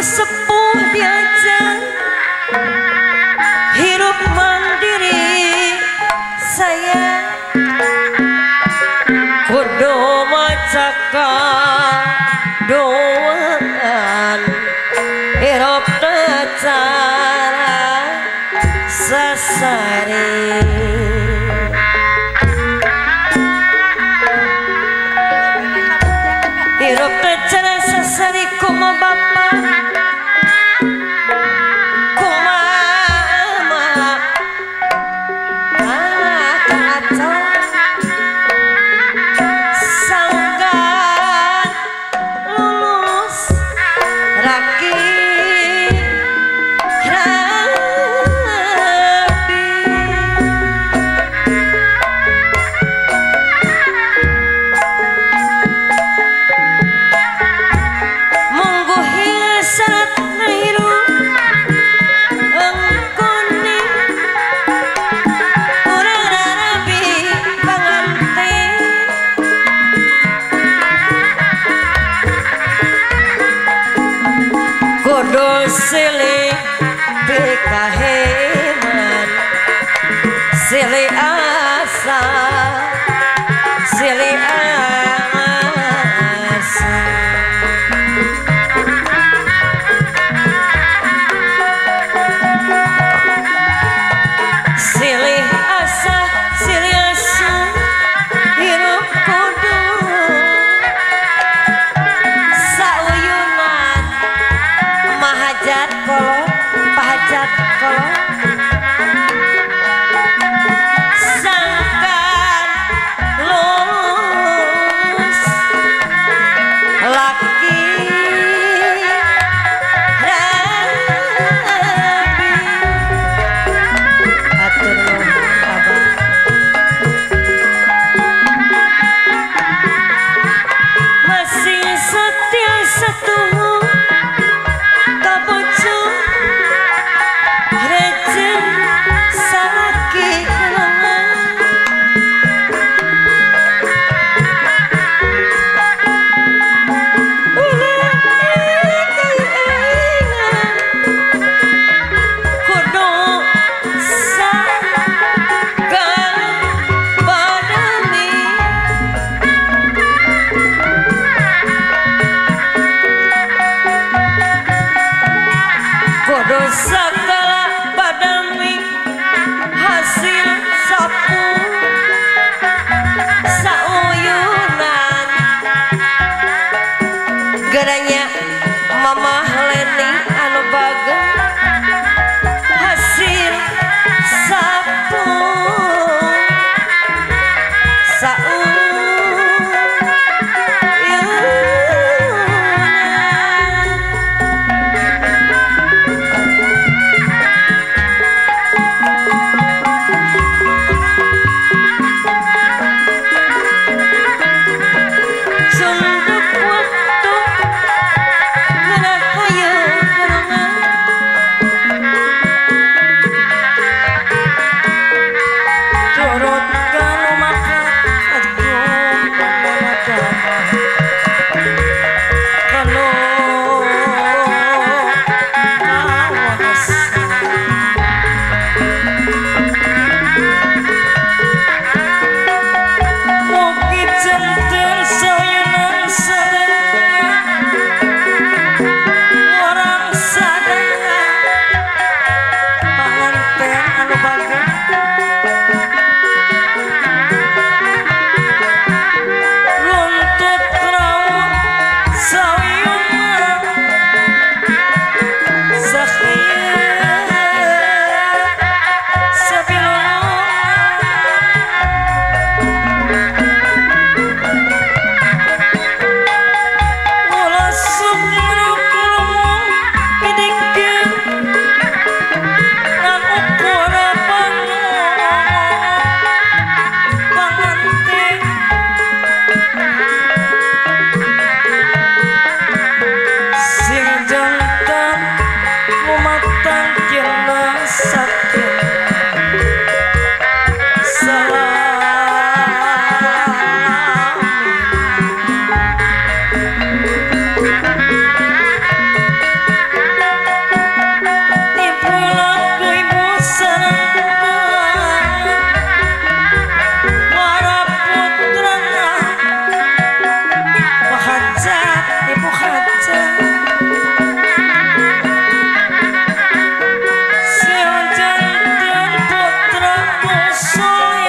ku sepuh diajak hidup mandiri saya kudu macaka doaan. Hidup tecara sasari so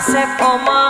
kasep oma